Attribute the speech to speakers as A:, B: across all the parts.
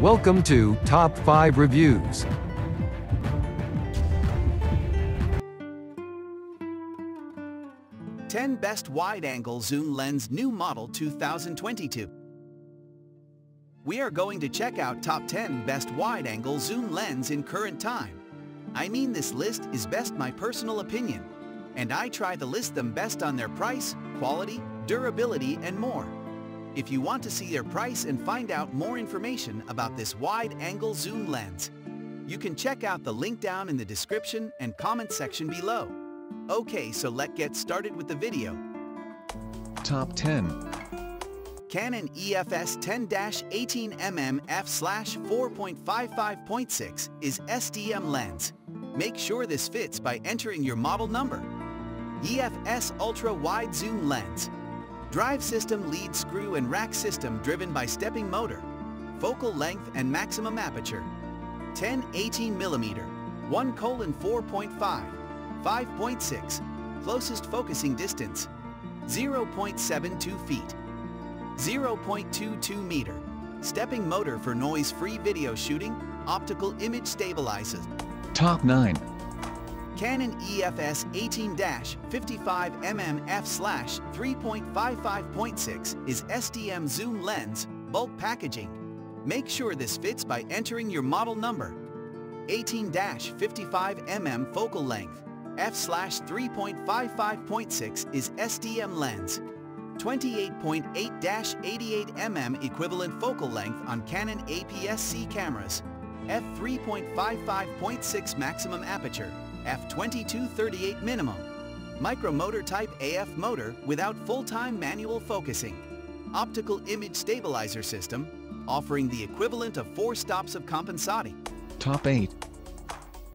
A: Welcome to Top 5 Reviews.
B: Ten Best Wide-Angle Zoom Lens New Model 2022 We are going to check out top 10 best wide-angle zoom lens in current time. I mean this list is best my personal opinion, and I try to list them best on their price, quality, durability, and more. If you want to see their price and find out more information about this wide-angle zoom lens, you can check out the link down in the description and comment section below. Okay, so let's get started with the video.
C: Top 10
B: Canon EFS 10-18mm f/4.55.6 is STM lens. Make sure this fits by entering your model number. EFS Ultra Wide Zoom Lens. Drive system lead screw and rack system driven by stepping motor. Focal length and maximum aperture. 10 18 millimeter, 1 colon 4.5, 5.6. Closest focusing distance, 0.72 feet. 0.22 meter. Stepping motor for noise-free video shooting, optical image stabilizers.
C: Top 9
B: Canon EFS 18-55mm f/3.55.6 is STM zoom lens, bulk packaging. Make sure this fits by entering your model number. 18-55mm focal length, f/3.55.6 is STM lens. 28.8-88mm equivalent focal length on Canon APS-C cameras. f3.55.6 maximum aperture, f2238 minimum. Micromotor type AF motor without full-time manual focusing. Optical image stabilizer system, offering the equivalent of four stops of compensati.
C: Top 8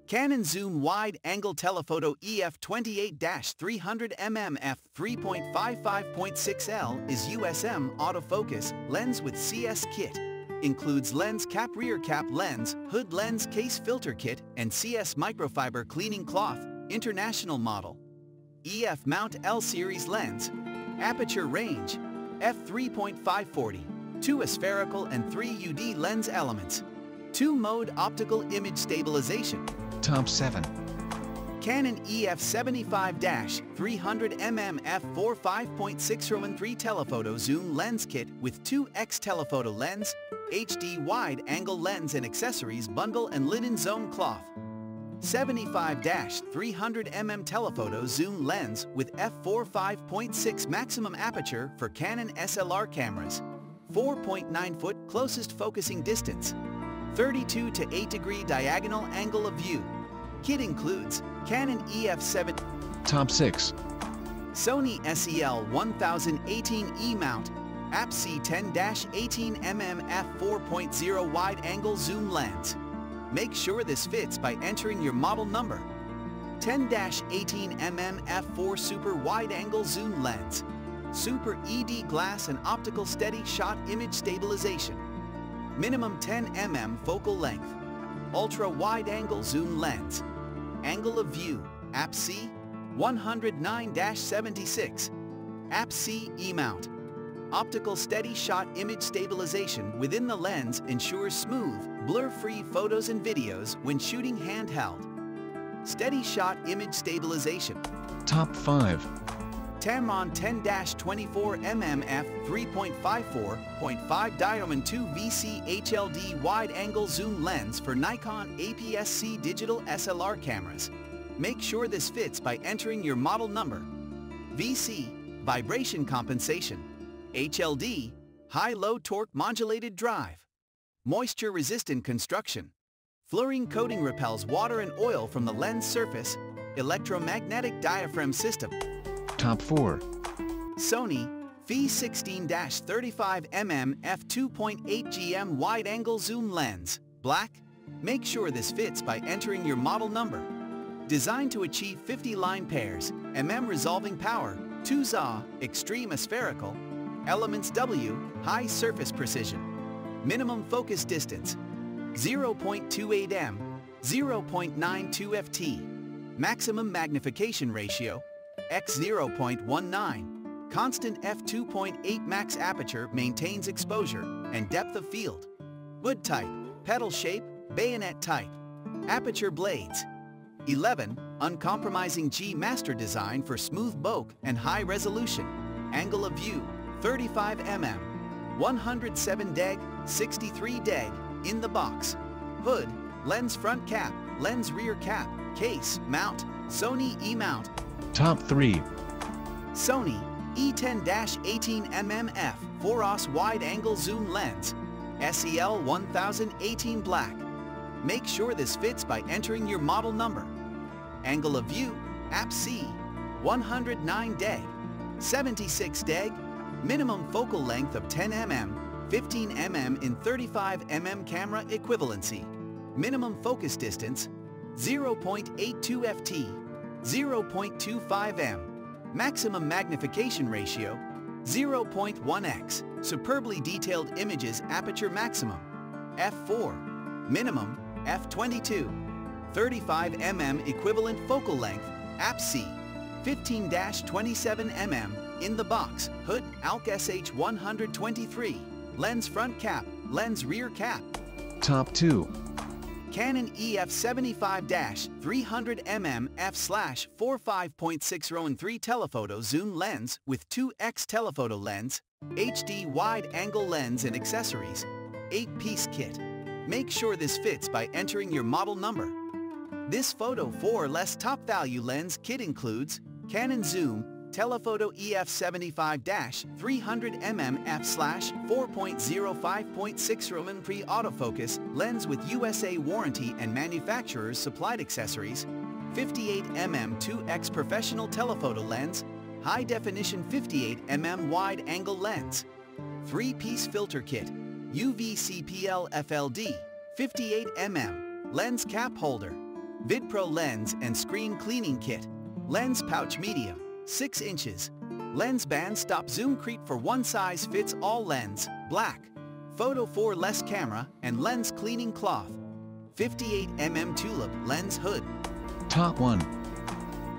B: Canon Zoom Wide Angle Telephoto EF 28-300mm f3.55.6L is USM autofocus lens with CS kit. Includes lens cap rear cap lens, hood lens case filter kit, and CS microfiber cleaning cloth, international model. EF mount L series lens, aperture range, f3.540, two aspherical and three UD lens elements, two mode optical image stabilization,
C: Top 7
B: Canon EF 75-300mm f4 5.6 Roman 3 telephoto zoom lens kit with 2x telephoto lens, HD wide angle lens and accessories bundle and linen zone cloth. 75-300mm telephoto zoom lens with f4 5.6 maximum aperture for Canon SLR cameras. 4.9 foot closest focusing distance. 32 to 8 degree diagonal angle of view. Kit includes Canon E EF7,
C: Top 6
B: Sony SEL 1018E mount, APS-C 10-18mm f4.0 wide-angle zoom lens. Make sure this fits by entering your model number. 10-18mm f4 super wide-angle zoom lens. Super ED glass and optical steady shot image stabilization. Minimum 10 mm focal length. Ultra wide-angle zoom lens. Angle of view, APS-C 109-76. APS-C E-mount. Optical steady shot image stabilization within the lens ensures smooth, blur-free photos and videos when shooting handheld. Steady shot image stabilization.
C: Top 5
B: Tamron 10-24mm f3.54.5 Diamond 2 VC HLD wide-angle zoom lens for Nikon APS-C digital SLR cameras. Make sure this fits by entering your model number. VC, vibration compensation. HLD, high-low torque modulated drive. Moisture-resistant construction. Fluorine coating repels water and oil from the lens surface. Electromagnetic diaphragm system.
C: Top 4
B: Sony V16-35mm f2.8 GM wide-angle zoom lens, black. Make sure this fits by entering your model number. Designed to achieve 50 line pairs, mm resolving power, 2 ZA, extreme aspherical, elements W, high surface precision. Minimum focus distance, 0.28 m, 0.92 ft. Maximum magnification ratio, x 0.19. Constant f2.8 max aperture maintains exposure and depth of field. Hood type, petal shape, bayonet type. Aperture blades. 11. Uncompromising G master design for smooth bokeh and high resolution. Angle of view, 35 mm. 107 deg, 63 deg, in the box. Hood, lens front cap, lens rear cap, case, mount, Sony E-mount,
C: Top 3.
B: Sony E E10-18mm f 4OS wide-angle zoom lens, SEL 1018 black. Make sure this fits by entering your model number. Angle of view, APS-C, 109 deg, 76 deg, minimum focal length of 10 mm, 15 mm in 35 mm camera equivalency. Minimum focus distance, 0.82 ft, 0.25 m. Maximum magnification ratio, 0.1x. Superbly detailed images aperture maximum, f4. Minimum, f22. 35 mm equivalent focal length, APS-C. 15-27 mm in the box, hood ALK SH123. Lens front cap, lens rear cap.
C: Top 2.
B: Canon EF 75-300mm f/45.6 Rowan 3 telephoto zoom lens with 2x telephoto lens, HD wide-angle lens and accessories, 8-piece kit. Make sure this fits by entering your model number. This photo 4 or less top value lens kit includes Canon Zoom Telephoto E EF 75-300mm f/4.05.6 Roman pre-autofocus lens with USA warranty and manufacturer's supplied accessories, 58mm 2x professional telephoto lens, high definition 58mm wide angle lens, 3-piece filter kit, UV-CPL FLD, 58mm, lens cap holder, VidPro lens and screen cleaning kit, lens pouch medium, 6 inches. Lens band stop zoom creep for one size fits all lens, black. Photo 4 less camera and lens cleaning cloth. 58mm tulip lens hood.
C: Top 1.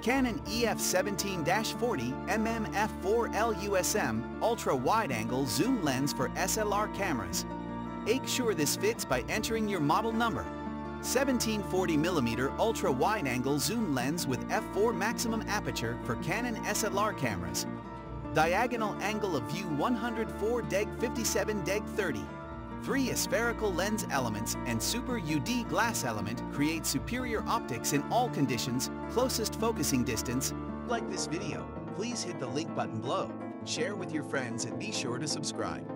B: Canon EF 17-40 mm f4L USM ultra wide angle zoom lens for SLR cameras. Make sure this fits by entering your model number. 1740mm ultra wide angle zoom lens with f4 maximum aperture for Canon SLR cameras. Diagonal angle of view 104 deg 57 deg 30. Three aspherical lens elements and super UD glass element create superior optics in all conditions, closest focusing distance. Like this video, please hit the link button below, share with your friends and be sure to subscribe.